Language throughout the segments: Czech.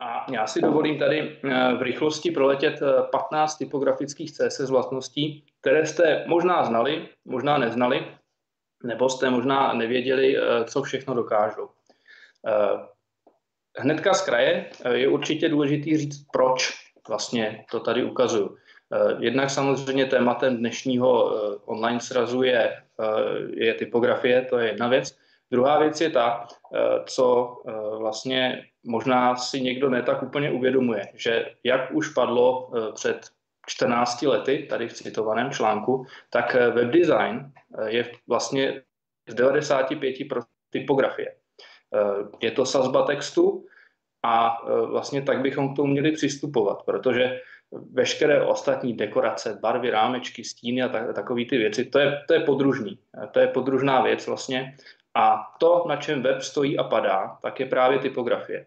A já si dovolím tady v rychlosti proletět 15 typografických CSS vlastností, které jste možná znali, možná neznali, nebo jste možná nevěděli, co všechno dokážou. Hnedka z kraje je určitě důležitý říct, proč vlastně to tady ukazuju. Eh, jednak samozřejmě tématem dnešního eh, online srazu je, eh, je typografie, to je jedna věc. Druhá věc je ta, co vlastně možná si někdo ne tak úplně uvědomuje, že jak už padlo před 14 lety, tady v citovaném článku, tak web design je vlastně z 95% typografie. Je to sazba textu a vlastně tak bychom k tomu měli přistupovat, protože veškeré ostatní dekorace, barvy, rámečky, stíny a tak, takové ty věci, to je, to je podružný. To je podružná věc vlastně. A to, na čem web stojí a padá, tak je právě typografie.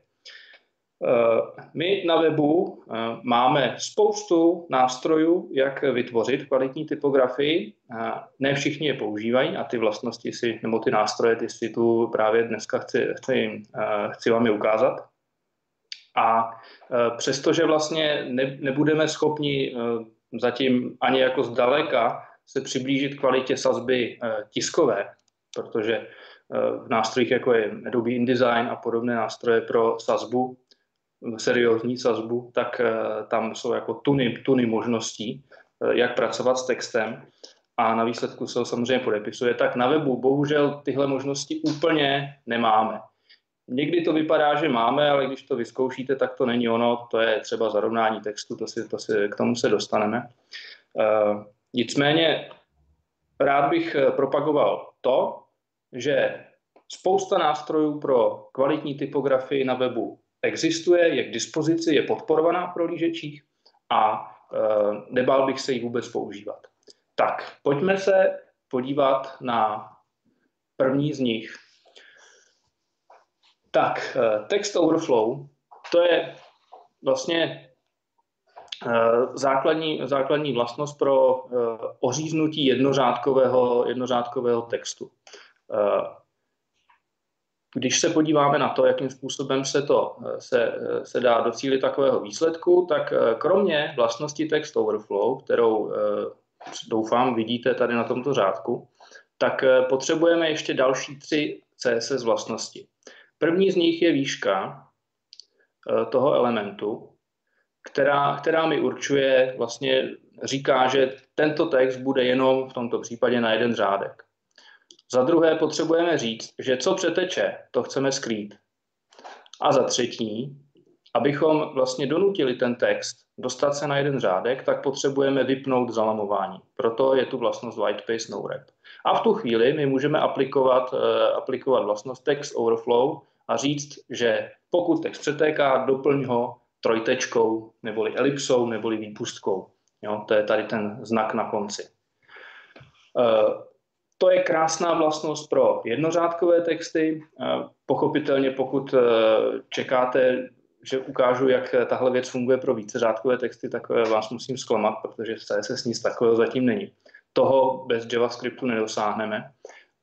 Eh, my na webu eh, máme spoustu nástrojů, jak vytvořit kvalitní typografii. Eh, ne všichni je používají a ty vlastnosti si, nebo ty nástroje, ty si tu právě dneska chci, chci, chci vám je ukázat. A přestože vlastně ne, nebudeme schopni zatím ani jako zdaleka se přiblížit kvalitě sazby tiskové, protože v nástrojích jako je Adobe InDesign a podobné nástroje pro sazbu, seriózní sazbu, tak tam jsou jako tuny, tuny možností, jak pracovat s textem a na výsledku se ho samozřejmě podepisuje, tak na webu bohužel tyhle možnosti úplně nemáme. Někdy to vypadá, že máme, ale když to vyzkoušíte, tak to není ono. To je třeba zarovnání textu, to si, to si, k tomu se dostaneme. Uh, nicméně rád bych eh, propagoval to, že spousta nástrojů pro kvalitní typografii na webu existuje, je k dispozici, je podporovaná v prohlížečích a uh, nebál bych se jich vůbec používat. Tak, pojďme se podívat na první z nich, tak, eh, text overflow, to je vlastně eh, základní, základní vlastnost pro eh, oříznutí jednořádkového, jednořádkového textu. Když se podíváme na to, jakým způsobem se to se, se dá docílit takového výsledku, tak kromě vlastnosti text overflow, kterou doufám vidíte tady na tomto řádku, tak potřebujeme ještě další tři CSS vlastnosti. První z nich je výška eh, toho elementu, která, která mi určuje, vlastně říká, že tento text bude jenom v tomto případě na jeden řádek. Za druhé potřebujeme říct, že co přeteče, to chceme skrýt. A za třetí, abychom vlastně donutili ten text dostat se na jeden řádek, tak potřebujeme vypnout zalamování. Proto je tu vlastnost white space no wrap. A v tu chvíli my můžeme aplikovat, uh, aplikovat vlastnost text overflow a říct, že pokud text přetéká, doplň ho trojtečkou, neboli elipsou, neboli výpustkou. Jo, to je tady ten znak na konci. To je krásná vlastnost pro jednořádkové texty. Uh, pochopitelně, pokud uh, čekáte, že ukážu, jak tahle věc funguje pro víceřádkové texty, tak vás musím zklamat, protože v CSS nic takového zatím není. Toho bez JavaScriptu nedosáhneme,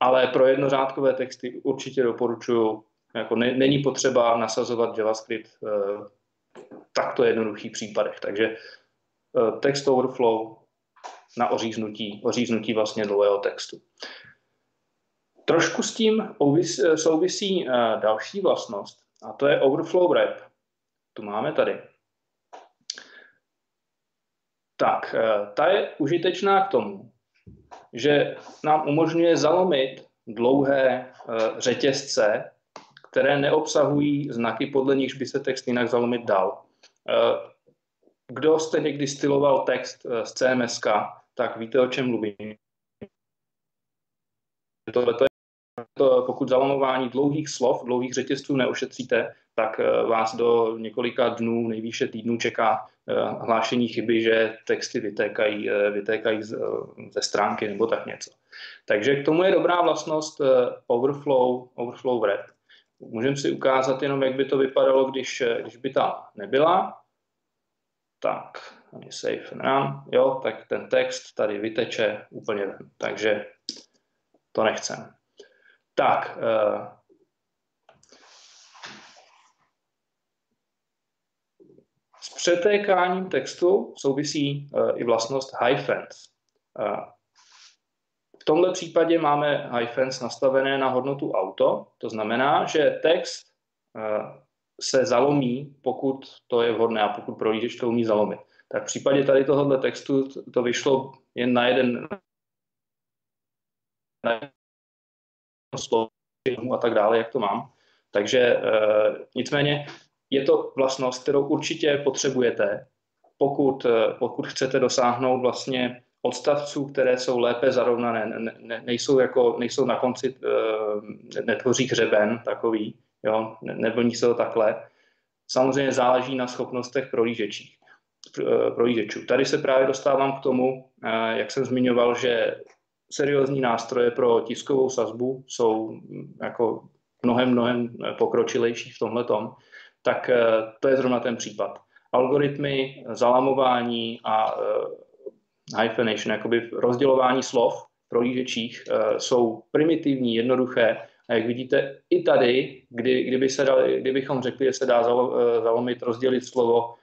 ale pro jednořádkové texty určitě doporučuji jako ne, není potřeba nasazovat JavaScript v eh, takto jednoduchých případech. Takže eh, text overflow na oříznutí, oříznutí vlastně dlouhého textu. Trošku s tím souvisí eh, další vlastnost, a to je overflow wrap. Tu máme tady. Tak, ta je užitečná k tomu, že nám umožňuje zalomit dlouhé řetězce které neobsahují znaky, podle nichž by se text jinak zalomit dal. Eh, kdo jste někdy styloval text eh, z CMS, tak víte, o čem mluvím. Tohle je to, pokud zalomování dlouhých slov, dlouhých řetězců neošetříte, tak eh, vás do několika dnů, nejvýše týdnů čeká hlášení chyby, že texty vytékají, vytékají ze stránky nebo tak něco. Takže k tomu je dobrá vlastnost overflow, overflow wrap. Můžeme si ukázat jenom, jak by to vypadalo, když, když by ta nebyla. Tak, je safe and run, jo, tak ten text tady vyteče úplně ven. Takže to nechceme. Tak, uh, S přetékáním textu souvisí i vlastnost hyphens. V tomto případě máme hyphens nastavené na hodnotu auto, to znamená, že text se zalomí, pokud to je vhodné a pokud prohlížeč to umí zalomit. Tak v případě tady tohohle textu to vyšlo jen na jeden slovo a tak dále, jak to mám. Takže e, nicméně je to vlastnost, kterou určitě potřebujete, pokud, eh, pokud chcete dosáhnout vlastně odstavců, které jsou lépe zarovnané, ne, ne, nejsou, jako, nejsou na konci, e, netvoří hřeben takový, jo, ne, nevlní se to takhle. Samozřejmě záleží na schopnostech prohlížečích, prohlížečů. Tady se právě dostávám k tomu, jak jsem zmiňoval, že seriózní nástroje pro tiskovou sazbu jsou mm, jako mnohem, mnohem pokročilejší v tomhle tom, tak eh, to je zrovna ten případ. Algoritmy zalamování a hyphenation, jakoby rozdělování slov pro lížečích, jsou primitivní, jednoduché a jak vidíte, i tady, kdy, kdyby se dali, kdybychom řekli, že se dá zalomit, rozdělit slovo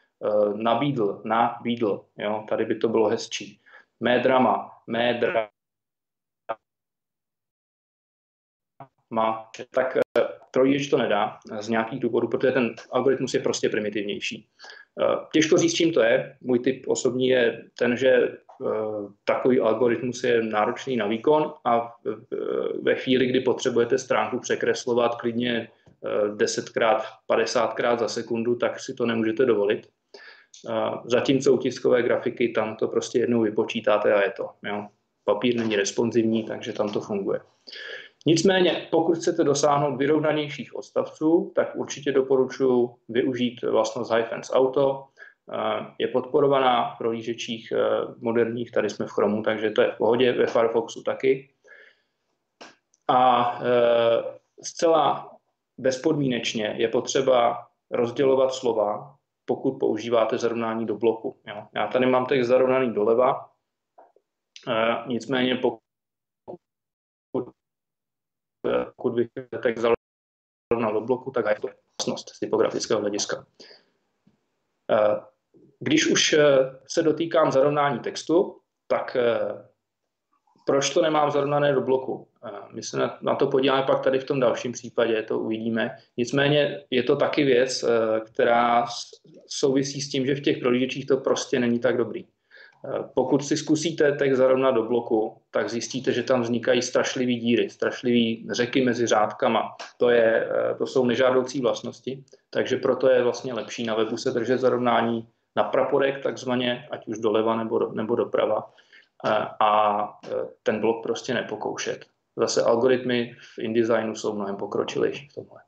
nabídl, nabídl, jo, tady by to bylo hezčí. Mé drama, mé drama, tak eh, trojíč to nedá z nějakých důvodů, protože ten algoritmus je prostě primitivnější. Eh, těžko říct, čím to je. Můj typ osobní je ten, že eh, takový algoritmus je náročný na výkon a ve chvíli, kdy potřebujete stránku překreslovat klidně 10krát, 50krát za sekundu, tak si to nemůžete dovolit. Zatímco u tiskové grafiky tam to prostě jednou vypočítáte a je to. Jo. Papír není responsivní, takže tam to funguje. Nicméně, pokud chcete dosáhnout vyrovnanějších odstavců, tak určitě doporučuji využít vlastnost Hyphens Auto. Je podporovaná pro lížečích eh, moderních, tady jsme v Chromu, takže to je v pohodě, ve Firefoxu taky. A eh, zcela bezpodmínečně je potřeba rozdělovat slova, pokud používáte zarovnání do bloku. Jo. Já tady mám text zarovnaný doleva, nicméně pokud pokud bych text zarovnal do bloku, tak je to vlastnost z typografického hlediska. Eh, když už eh, se dotýkám zarovnání textu, tak eh, proč to nemám zarovnané do bloku? My se na to podíváme pak tady v tom dalším případě, to uvidíme. Nicméně je to taky věc, která souvisí s tím, že v těch prohlížečích to prostě není tak dobrý. Pokud si zkusíte text zarovnat do bloku, tak zjistíte, že tam vznikají strašlivé díry, strašlivé řeky mezi řádkama. To, je, eh, to jsou nežádoucí vlastnosti, takže proto je vlastně lepší na webu se držet zarovnání na praporek, takzvaně, ať už doleva nebo, do, nebo doprava, eh, a eh, ten blok prostě nepokoušet. Zase algoritmy v InDesignu jsou mnohem pokročilejší v tomhle.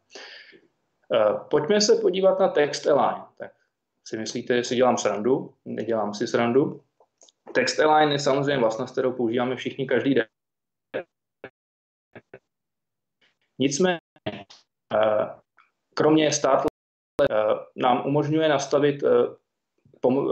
Pojďme se podívat na text align. Tak si myslíte, že si dělám srandu? Nedělám si srandu. Text align je samozřejmě vlastnost, kterou používáme všichni každý den. Nicméně, eh, kromě eh, nám umožňuje nastavit eh,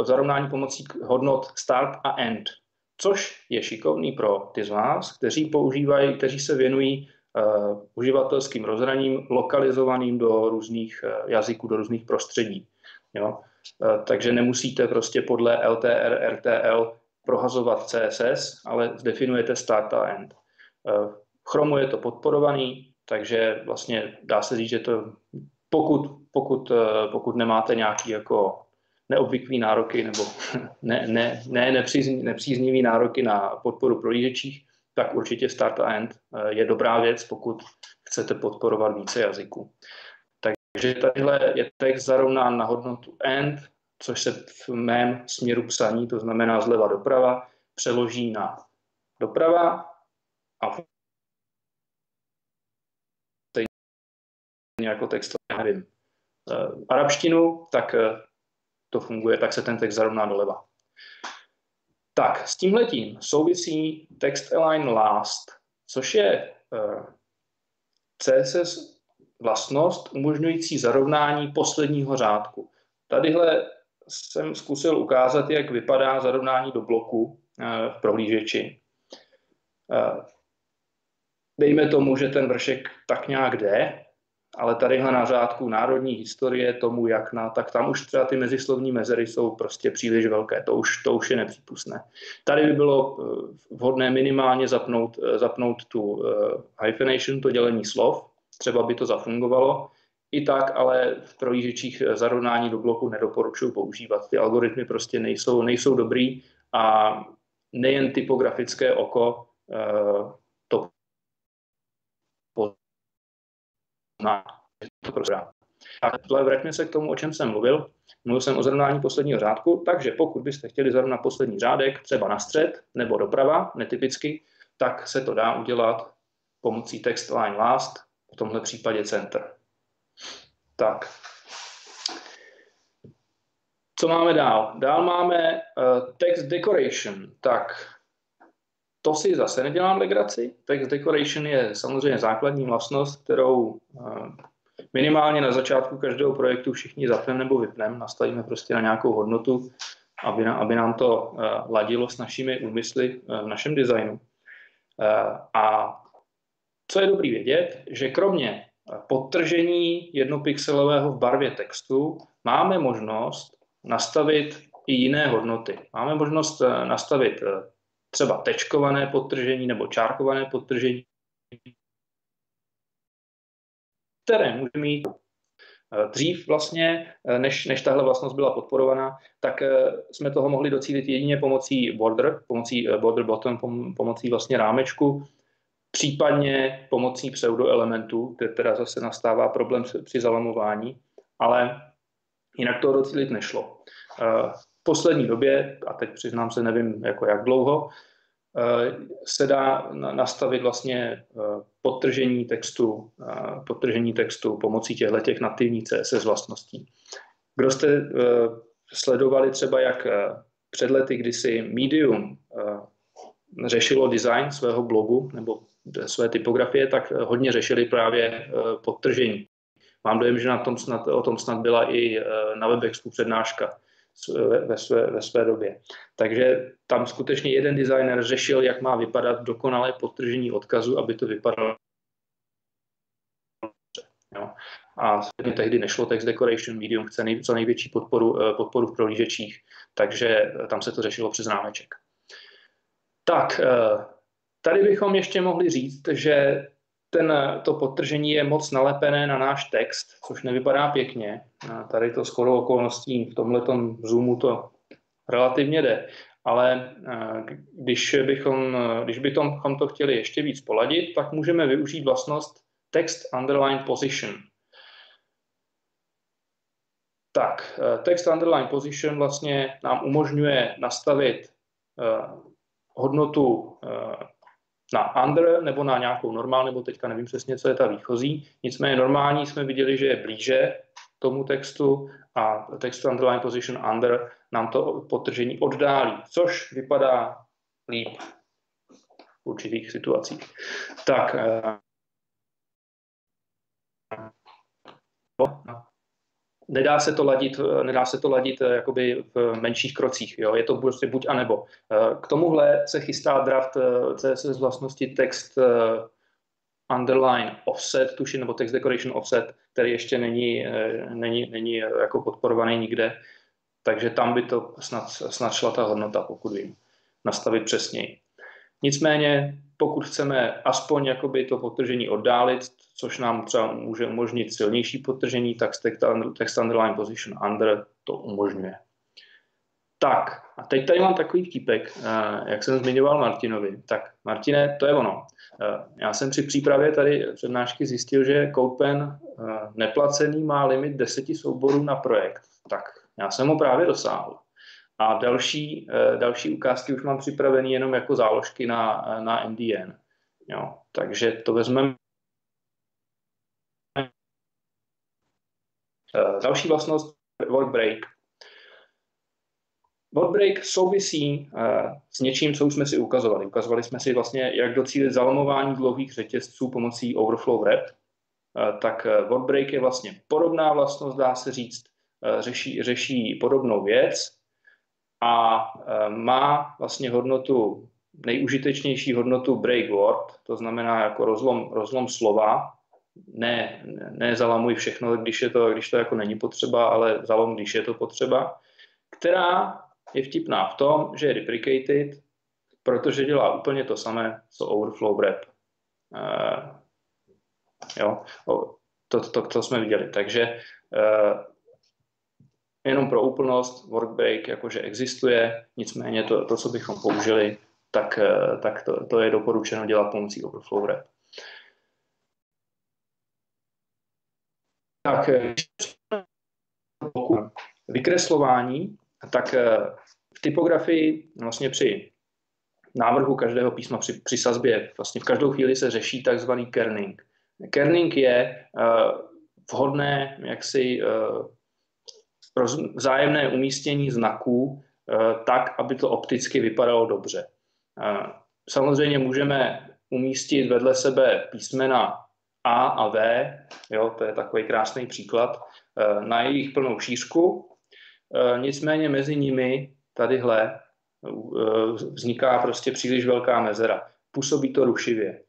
zarovnání pomocí hodnot start a end, což je šikovný pro ty z vás, kteří používají, kteří se věnují uh, uživatelským rozhraním lokalizovaným do různých uh, jazyků, do různých prostředí. Jo? Uh, takže nemusíte prostě podle LTR, RTL prohazovat CSS, ale zdefinujete start a end. Eh, v Chromu je to podporovaný, takže vlastně dá se říct, že to pokud, pokud, pokud nemáte nějaký jako neobvyklý nároky nebo ne, ne, ne nepřízní, nepříznivý nároky na podporu prohlížečích, tak určitě start a end eh, je dobrá věc, pokud chcete podporovat více jazyků. Takže tadyhle je text zarovnán na hodnotu end, což se v mém směru psaní, to znamená zleva doprava, přeloží na doprava a jako text, nevím, uh, arabštinu, tak uh, to funguje, tak se ten text zarovná doleva. Tak, s tímhletím souvisí text align last, což je uh, CSS vlastnost umožňující zarovnání posledního řádku. Tadyhle jsem zkusil ukázat, jak vypadá zarovnání do bloku eh, v prohlížeči. Eh, dejme tomu, že ten vršek tak nějak jde, ale tadyhle na řádku národní historie tomu, jak na, tak tam už třeba ty mezislovní mezery jsou prostě příliš velké, to už, to už je nepřípustné. Tady by bylo eh, vhodné minimálně zapnout, eh, zapnout tu uh, hyphenation, to dělení slov, třeba by to zafungovalo, i tak, ale v projížděčích zarovnání do bloku nedoporučuji používat. Ty algoritmy prostě nejsou, nejsou dobrý a nejen typografické oko to pozná. Ale vraťme se k tomu, o čem jsem mluvil. Mluvil jsem o zrovnání posledního řádku, takže pokud byste chtěli zrovna poslední řádek, třeba na střed nebo doprava, netypicky, tak se to dá udělat pomocí text line last, v tomhle případě center. Tak. Co máme dál? Dál máme uh, text decoration. Tak to si zase nedělám legraci. Text decoration je samozřejmě základní vlastnost, kterou uh, minimálně na začátku každého projektu všichni zapneme nebo vypneme. Nastavíme prostě na nějakou hodnotu, aby, nám to uh, ladilo s našimi úmysly uh, v našem designu. A co je dobrý vědět, že kromě podtržení jednopixelového v barvě textu máme možnost nastavit i jiné hodnoty. Máme možnost eh, nastavit eh, třeba tečkované podtržení nebo čárkované podtržení, které může mít eh, Dřív vlastně, než, než tahle vlastnost byla podporovaná, tak jsme toho mohli docílit jedině pomocí border, pomocí border bottom, pomocí vlastně rámečku, případně pomocí pseudoelementů, kde teda zase nastává problém při zalamování, ale jinak toho docílit nešlo. Eh, poslední době, a teď přiznám se, nevím jako jak dlouho, eh, se dá nastavit vlastně eh, podtržení textu, podtržení textu pomocí těchto těch nativních CSS vlastností. Kdo jste sledovali třeba, jak před lety kdysi Medium řešilo design svého blogu nebo své typografie, tak hodně řešili právě eh, podtržení. Mám dojem, že na tom snad, o tom snad byla i eh, na Webexu přednáška ve své, ve své době. Takže tam skutečně jeden designer řešil, jak má vypadat dokonalé podtržení odkazu, aby to vypadalo. Jo. A tehdy nešlo text decoration, medium chce nej, co největší podporu, eh, podporu v prohlížečích, takže tam se to řešilo přes námeček. Tak, Tady bychom ještě mohli říct, že ten, to podtržení je moc nalepené na náš text, což nevypadá pěkně. A tady to skoro okolností v tomhle zoomu to relativně jde. Ale když bychom, když bychom to chtěli ještě víc poladit, tak můžeme využít vlastnost text underline position. Tak, text underline position vlastně nám umožňuje nastavit hodnotu na under nebo na nějakou normál, nebo teďka nevím přesně, co je ta výchozí. Nicméně normální jsme viděli, že je blíže tomu textu a text underline position under nám to potržení oddálí, což vypadá líp v určitých situacích. Tak, eh, nedá se to ladit, nedá se to ladit eh, jakoby v menších krocích. Jo? Je to prostě buď a nebo. Eh, k tomuhle se chystá draft eh, CSS vlastnosti text underline offset, tuším, nebo text decoration offset, který ještě není, není, není jako podporovaný nikde. Takže tam by to snad, snad šla ta hodnota, pokud vím, nastavit přesněji. Nicméně, pokud chceme aspoň jakoby to potržení oddálit, což nám třeba může umožnit silnější potržení, tak text underline position under to umožňuje. Tak, a teď tady mám takový vtipek, eh, jak jsem zmiňoval Martinovi. Tak, Martine, to je ono. Eh, já jsem při přípravě tady přednášky zjistil, že CodePen eh, neplacený má limit deseti souborů na projekt. Tak, já jsem ho právě dosáhl. A další, další ukázky už mám připravený jenom jako záložky na, na MDN. Jo, takže to vezmeme další vlastnost work break. Work break souvisí uh, s něčím, co už jsme si ukazovali. Ukazovali jsme si vlastně, jak docílit zalomování dlouhých řetězců pomocí overflow wrap. Uh, tak work break je vlastně podobná vlastnost, dá se říct, řeší, řeší podobnou věc a má vlastně hodnotu, nejužitečnější hodnotu break word, to znamená jako rozlom, rozlom slova, ne, ne zalamuj všechno, když, je to, když to jako není potřeba, ale zalom, když je to potřeba, která je vtipná v tom, že je deprecated, protože dělá úplně to samé, co overflow wrap. Uh, jo, to, to, to jsme viděli. Takže uh, jenom pro úplnost, workbreak jakože existuje, nicméně to, to co bychom použili, tak, uh, tak to, to je doporučeno dělat pomocí overflow wrap. Tak vykreslování, tak v typografii vlastně při návrhu každého písma při, při sazbě vlastně v každou chvíli se řeší takzvaný kerning. Kerning je uh, vhodné jaksi uh, vzájemné umístění znaků uh, tak, aby to opticky vypadalo dobře. Uh, samozřejmě můžeme umístit vedle sebe písmena A a V, jo, to je takový krásný příklad, uh, na jejich plnou šířku. Uh, nicméně mezi nimi tadyhle vzniká prostě příliš velká mezera. Působí to rušivě.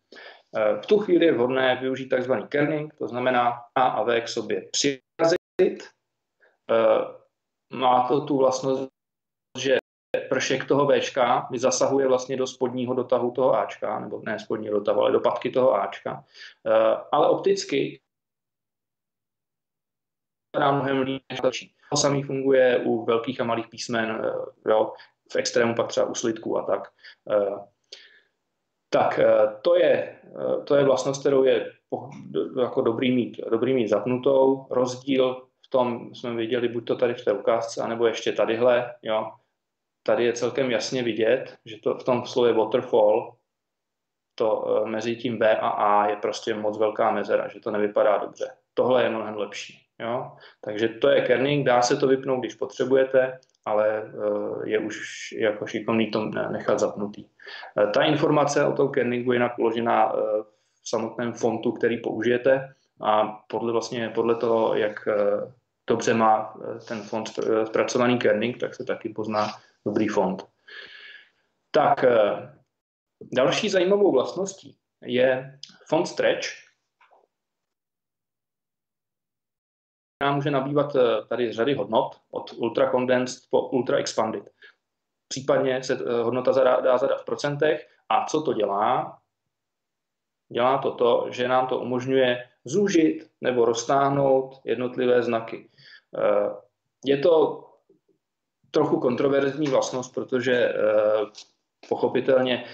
Eh, v tu chvíli je vhodné využít tzv. kerning, to znamená A a V k sobě přirazit. Eh, má to tu vlastnost, že pršek toho Včka mi zasahuje vlastně do spodního dotahu toho Ačka, nebo ne spodního dotahu, ale do patky toho Ačka. Eh, ale opticky vypadá mnohem líp To samý funguje u velkých a malých písmen, jo, v extrému pak třeba u slitků a tak. Tak eh, to je, eh, to je vlastnost, kterou je jako dobrý mít, dobrý mít zapnutou. Rozdíl v tom jsme viděli buď to tady v té ukázce, anebo ještě tadyhle. Jo. Tady je celkem jasně vidět, že to v tom slově waterfall to eh, mezi tím B a A je prostě moc velká mezera, že to nevypadá dobře. Tohle je mnohem lepší. Jo? Takže to je kerning, dá se to vypnout, když potřebujete, ale eh, je už jako šikovný to nechat zapnutý. Eh, ta informace o tom kerningu je jinak uložená v samotném fontu, který použijete a podle, vlastně, podle toho, jak dobře má ten font zpracovaný kerning, tak se taky pozná dobrý font. Tak další zajímavou vlastností je font stretch, která může nabývat eh, tady řady hodnot od ultra condensed po ultra expanded. Případně se eh, hodnota dá zadat v procentech a co to dělá? Dělá to to, že nám to umožňuje zúžit nebo roztáhnout jednotlivé znaky. Eh, je to trochu kontroverzní vlastnost, protože pochopitelně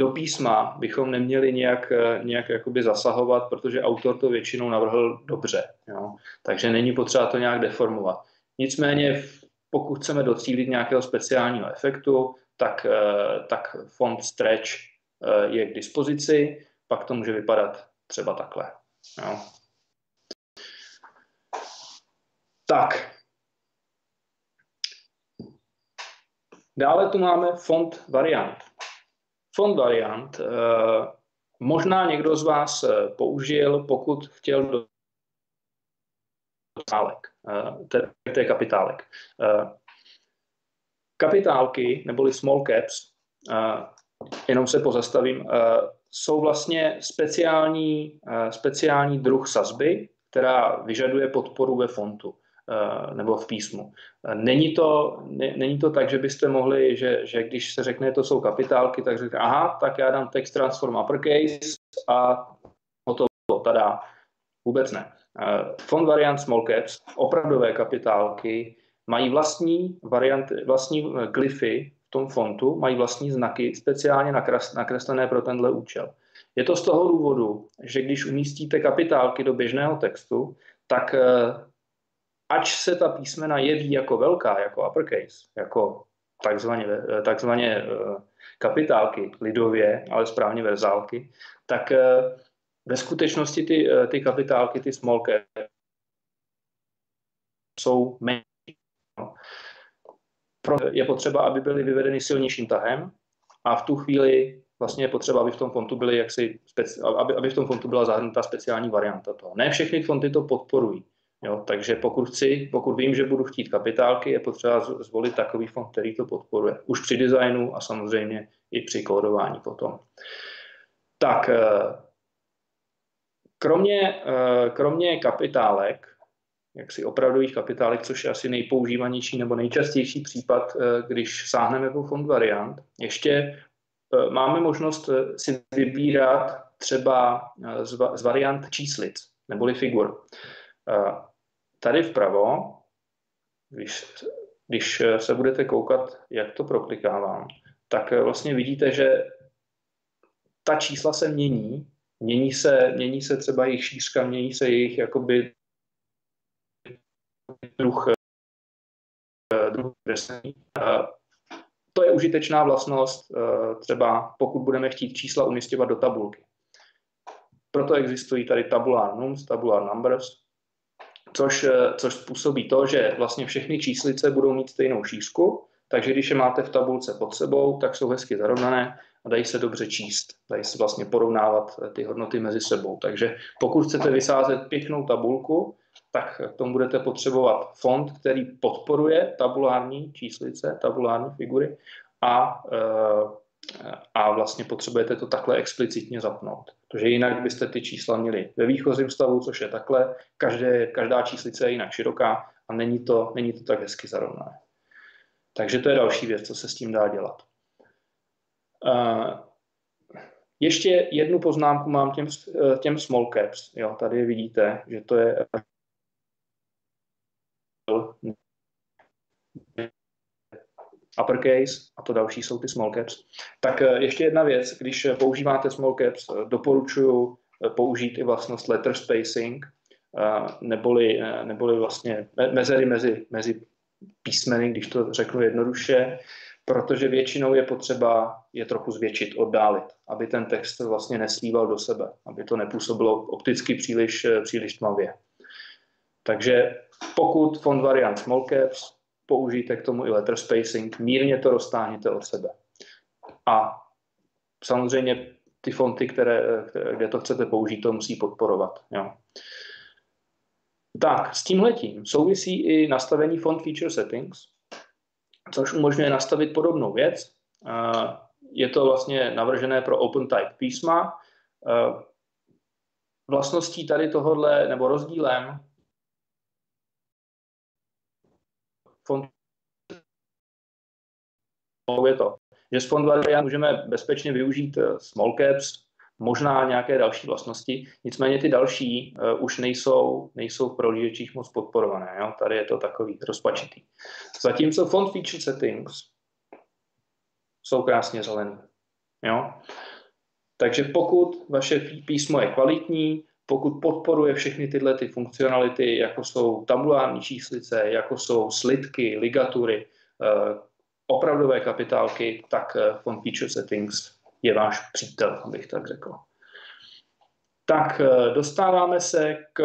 do písma bychom neměli nějak, eh, nějak jakoby zasahovat, protože autor to většinou navrhl dobře. Jo? Takže není potřeba to nějak deformovat. Nicméně, pokud chceme docílit nějakého speciálního efektu, tak, eh, tak font stretch eh, je k dispozici, pak to může vypadat třeba takhle. Jo? Tak. Dále tu máme font variant. Font variant eh, možná někdo z vás eh, použil, pokud chtěl do kapitálek, eh, je kapitálek. Kapitálky, neboli small caps, jenom se pozastavím, jsou vlastně speciální, speciální druh sazby, která vyžaduje podporu ve fontu. Eh, nebo v písmu. Eh, není to, ne, není to tak, že byste mohli, že, že když se řekne, to jsou kapitálky, tak řekne, aha, tak já dám text transform uppercase a hotovo, tada. Vůbec ne. Eh, font variant small caps, opravdové kapitálky, mají vlastní varianty, vlastní glyfy v tom fontu, mají vlastní znaky speciálně nakreslené pro tenhle účel. Je to z toho důvodu, že když umístíte kapitálky do běžného textu, tak ač se ta písmena jeví jako velká, jako uppercase, jako takzvaně, takzvaně eh, kapitálky lidově, ale správně verzálky, tak eh, ve skutečnosti ty, eh, ty kapitálky, ty small cap, jsou menší. Je potřeba, aby byly vyvedeny silnějším tahem a v tu chvíli vlastně je potřeba, aby v tom fontu byly jaksi, aby, aby v tom fontu byla zahrnuta speciální varianta toho. Ne všechny fonty to podporují. Jo, takže pokud chci, pokud vím, že budu chtít kapitálky, je potřeba zvolit takový fond, který to podporuje. Už při designu a samozřejmě i při kódování potom. Tak, eh, kromě, kromě kapitálek, jaksi opravdových kapitálek, což je asi nejpoužívanější nebo nejčastější případ, když sáhneme po fond variant, ještě máme možnost si vybírat třeba z variant číslic neboli figur. Tady vpravo, když, když se budete koukat, jak to proklikávám, tak vlastně vidíte, že ta čísla se mění, mění se, mění se třeba jejich šířka, mění se jejich jakoby druh, druh kreslení. To je užitečná vlastnost, třeba pokud budeme chtít čísla umístěvat do tabulky. Proto existují tady tabular nums, tabular numbers, což, eh, což způsobí to, že vlastně všechny číslice budou mít stejnou šířku, takže když je máte v tabulce pod sebou, tak jsou hezky zarovnané a dají se dobře číst. Dají se vlastně porovnávat eh, ty hodnoty mezi sebou. Takže pokud chcete vysázet pěknou tabulku, tak k tomu budete potřebovat fond, který podporuje tabulární číslice, tabulární figury a eh, a vlastně potřebujete to takhle explicitně zapnout. Protože jinak byste ty čísla měli ve výchozím stavu, což je takhle, každé, každá číslice je jinak široká a není to, není to tak hezky zarovnané. Takže to je další věc, co se s tím dá dělat. Ještě jednu poznámku mám těm, těm small caps. Jo, tady vidíte, že to je uppercase a to další jsou ty small caps. Tak eh, ještě jedna věc, když eh, používáte small caps, eh, doporučuji použít i vlastnost letter spacing, neboli, neboli vlastně mezery mezi, mezi písmeny, když to řeknu jednoduše, protože většinou je potřeba je trochu zvětšit, oddálit, aby ten text vlastně neslíval do sebe, aby to nepůsobilo opticky příliš, příliš tmavě. Takže pokud font variant small caps, použijte k tomu i letter spacing, mírně to roztáhněte od sebe. A samozřejmě ty fonty, které, kde to chcete použít, to musí podporovat. Jo. Tak, s tímhletím souvisí i nastavení font feature settings, což umožňuje nastavit podobnou věc. Je to vlastně navržené pro open type písma. Vlastností tady tohohle, nebo rozdílem fond je to, že z fond variant můžeme bezpečně využít eh, small caps, možná nějaké další vlastnosti, nicméně ty další uh, už nejsou, nejsou v prohlížečích moc podporované. Jo? Tady je to takový rozpačitý. Zatímco font feature settings jsou krásně zelený. Jo? Takže pokud vaše písmo je kvalitní, pokud podporuje všechny tyhle ty funkcionality, jako jsou tabulární číslice, jako jsou slidky, ligatury, eh, opravdové kapitálky, tak eh, Font Feature Settings je váš přítel, abych tak řekl. Tak eh, dostáváme se k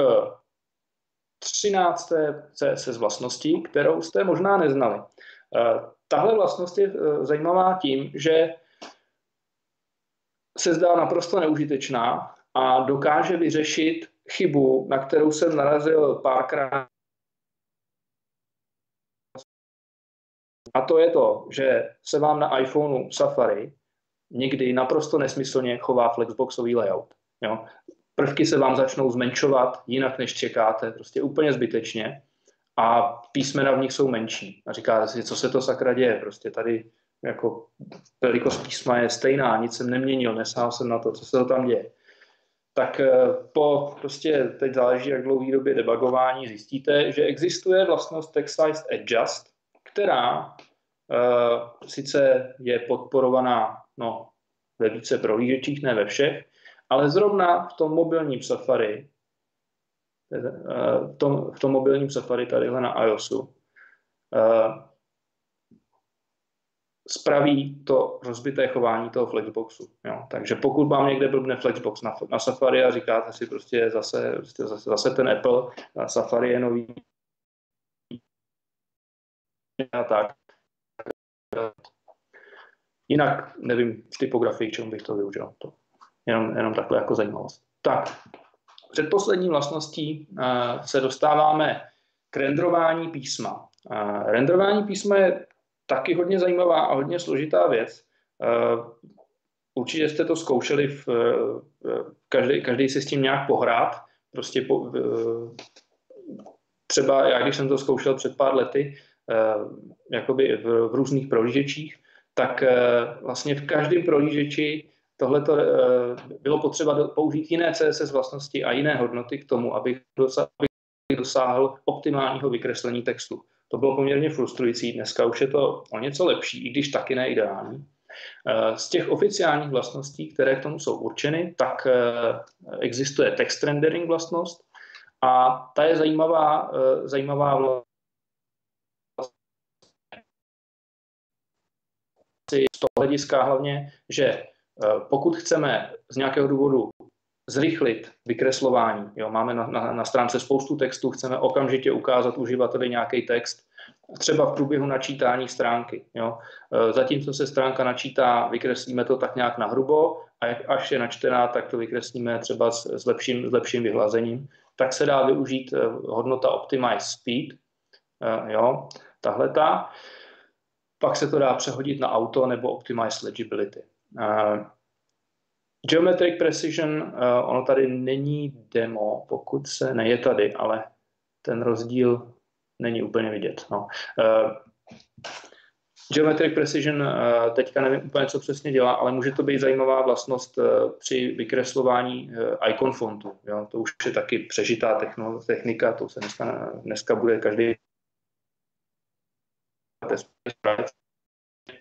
13. CSS vlastnosti, kterou jste možná neznali. Tahle vlastnost je zajímavá tím, že se zdá naprosto neužitečná, a dokáže vyřešit chybu, na kterou jsem narazil párkrát. A to je to, že se vám na iPhoneu Safari někdy naprosto nesmyslně chová flexboxový layout. Jo? Prvky se vám začnou zmenšovat jinak, než čekáte, prostě úplně zbytečně a písmena v nich jsou menší. A říkáte si, co se to sakra děje, prostě tady jako velikost písma je stejná, nic jsem neměnil, nesál jsem na to, co se to tam děje tak eh, po prostě, teď záleží, jak dlouhý době debugování, zjistíte, že existuje vlastnost text size adjust, která uh, sice je podporovaná no, ve více prohlížečích, ne ve všech, ale zrovna v tom mobilním Safari, eh, v tom, v tom mobilním Safari tadyhle na iOSu, uh, spraví to rozbité chování toho Flexboxu. Jo. Takže pokud vám někde blbne Flexbox na, na Safari a říkáte si prostě zase, prostě zase, zase ten Apple, a Safari je nový a tak. Jinak nevím v typografii, čemu bych to využil. To jenom, jenom takhle jako zajímavost. Tak, předposlední vlastností uh, se dostáváme k rendrování písma. Uh, rendrování písma je taky hodně zajímavá a hodně složitá věc. Eh, určitě jste to zkoušeli, v, každý, každý si s tím nějak pohrát, prostě po, třeba já, když jsem to zkoušel před pár lety, jakoby v, v různých prohlížečích, tak vlastně v každém prohlížeči tohle bylo potřeba použít jiné CSS vlastnosti a jiné hodnoty k tomu, abych dosáhl optimálního vykreslení textu. To bylo poměrně frustrující. Dneska už je to o něco lepší, i když taky neideální. Eh, z těch oficiálních vlastností, které k tomu jsou určeny, tak eh, existuje text rendering vlastnost a ta je zajímavá, eh, zajímavá vlastnost z toho hlediska hlavně, že pokud chceme z nějakého důvodu zrychlit vykreslování. Jo, máme na, na, na stránce spoustu textů, chceme okamžitě ukázat uživateli nějaký text, třeba v průběhu načítání stránky. Jo. E, zatímco se stránka načítá, vykreslíme to tak nějak na hrubo a jak, až je načtená, tak to vykreslíme třeba s, s, lepším, s lepším vyhlazením. Tak se dá využít e, hodnota Optimize Speed, e, jo, tahle ta. Pak se to dá přehodit na auto nebo Optimize Legibility. Geometric Precision, uh, ono tady není demo, pokud se, ne je tady, ale ten rozdíl není úplně vidět. No. Uh, Geometric Precision, uh, teďka nevím úplně, co přesně dělá, ale může to být zajímavá vlastnost uh, při vykreslování uh, icon fontu. Jo? To už je taky přežitá technika, to se dneska, dneska bude každý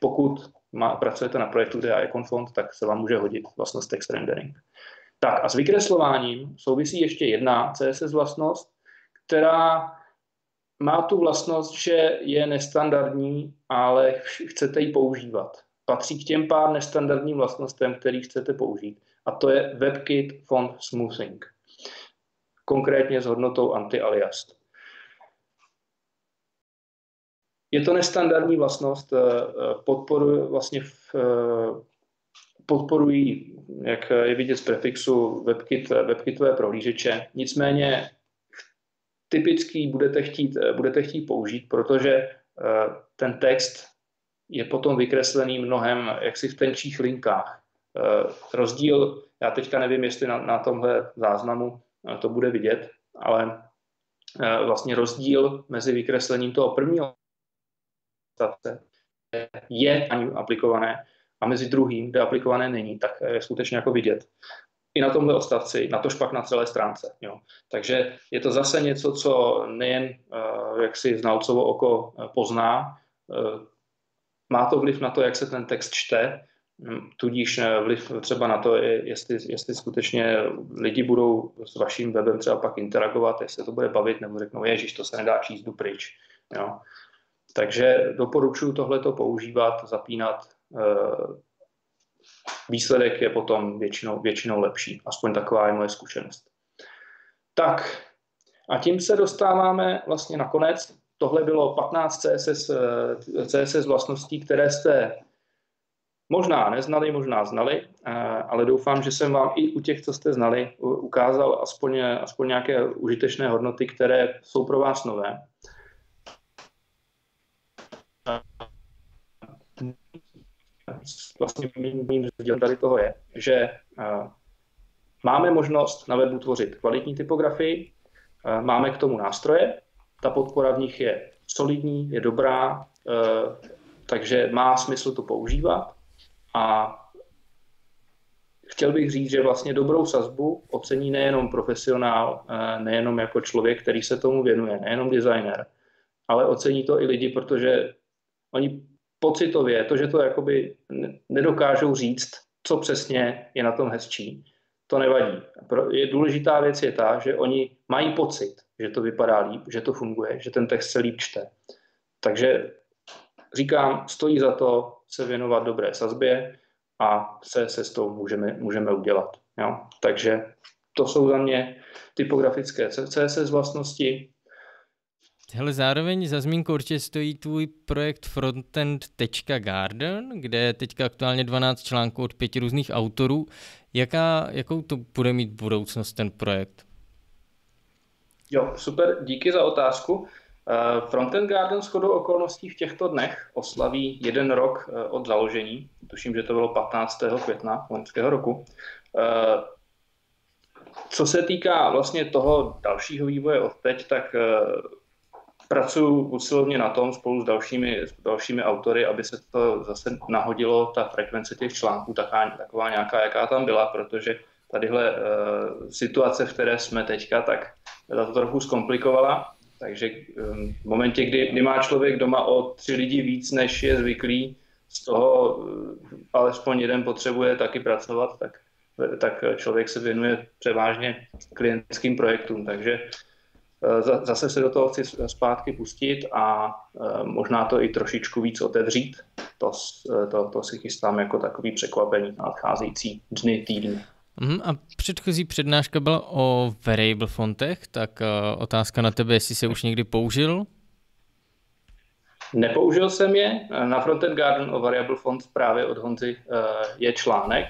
pokud má, pracujete na projektu, kde je font, tak se vám může hodit vlastnost text rendering. Tak a s vykreslováním souvisí ještě jedna CSS vlastnost, která má tu vlastnost, že je nestandardní, ale chcete ji používat. Patří k těm pár nestandardním vlastnostem, který chcete použít. A to je WebKit Font Smoothing. Konkrétně s hodnotou anti-alias. Je to nestandardní vlastnost, eh, eh, podporuje vlastně v, eh, podporují, jak je vidět z prefixu, WebKit, WebKitové prohlížeče. Nicméně typický budete chtít, budete chtít použít, protože ten text je potom vykreslený mnohem jaksi v tenčích linkách. Rozdíl, já teďka nevím, jestli na, na tomhle záznamu to bude vidět, ale vlastně rozdíl mezi vykreslením toho prvního stace je ani aplikované a mezi druhým, kde aplikované není, tak je skutečně jako vidět. I na tomhle odstavci, na to pak na celé stránce. Jo. Takže je to zase něco, co nejen uh, jak si znalcovo oko eh, pozná, uh, má to vliv na to, jak se ten text čte, hm, tudíž vliv třeba na to, jestli, jestli skutečně lidi budou s vaším webem třeba pak interagovat, jestli to bude bavit, nebo řeknou, ježiš, to se nedá číst, jdu pryč. Jo. Takže doporučuji tohleto používat, zapínat. Eh, výsledek je potom většinou, většinou lepší. Aspoň taková je moje zkušenost. Tak a tím se dostáváme vlastně na konec. Tohle bylo 15 CSS, CSS vlastností, které jste možná neznali, možná znali, eh, ale doufám, že jsem vám i u těch, co jste znali, ukázal aspoň, aspoň nějaké užitečné hodnoty, které jsou pro vás nové. Vlastně mým rozdílem tady toho je, že uh, máme možnost na webu tvořit kvalitní typografii, uh, máme k tomu nástroje, ta podpora v nich je solidní, je dobrá, uh, takže má smysl to používat a chtěl bych říct, že vlastně dobrou sazbu ocení nejenom profesionál, nejenom jako člověk, který se tomu věnuje, nejenom designer, ale ocení to i lidi, protože oni pocitově, to, že to jakoby nedokážou říct, co přesně je na tom hezčí, to nevadí. Je důležitá věc je ta, že oni mají pocit, že to vypadá líp, že to funguje, že ten text se líp čte. Takže říkám, stojí za to se věnovat dobré sazbě a se, se s tou můžeme, můžeme udělat. Jo? Takže to jsou za mě typografické CSS vlastnosti. Hele, zároveň za zmínku určitě stojí tvůj projekt frontend.garden, kde je teďka aktuálně 12 článků od pěti různých autorů. Jaká, jakou to bude mít budoucnost ten projekt? Jo, super, díky za otázku. Frontend Garden s chodou okolností v těchto dnech oslaví jeden rok od založení. Tuším, že to bylo 15. května loňského roku. Co se týká vlastně toho dalšího vývoje od teď, tak pracuji usilovně na tom spolu s dalšími, s dalšími autory, aby se to zase nahodilo, ta frekvence těch článků, taková, taková nějaká, jaká tam byla, protože tadyhle uh, situace, v které jsme teďka, tak to trochu zkomplikovala. Takže um, v momentě, kdy, kdy má člověk doma o tři lidi víc, než je zvyklý, z toho uh, alespoň jeden potřebuje taky pracovat, tak, tak člověk se věnuje převážně klientským projektům. Takže Eh, zase se do toho chci zpátky pustit a eh, možná to i trošičku víc otevřít. To, eh, to, to si chystám jako takový překvapení na nadcházející dny, týdny. Mm, a předchozí přednáška byla o variable fontech, tak otázka na tebe, jestli se už někdy použil? Nepoužil jsem je. Na Frontend Garden o variable font právě od Honzy je článek.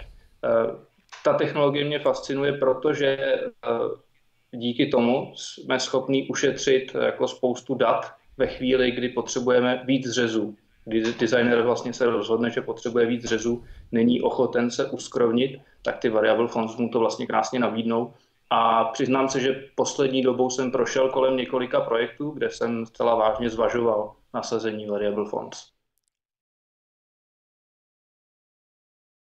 Ta technologie mě fascinuje, protože díky tomu jsme schopni ušetřit jako spoustu dat ve chvíli, kdy potřebujeme víc řezů. Kdy designer vlastně se rozhodne, že potřebuje víc řezů, není ochoten se uskrovnit, tak ty variable fonts mu to vlastně krásně nabídnou. A přiznám se, že poslední dobou jsem prošel kolem několika projektů, kde jsem zcela vážně zvažoval nasazení variable fonts.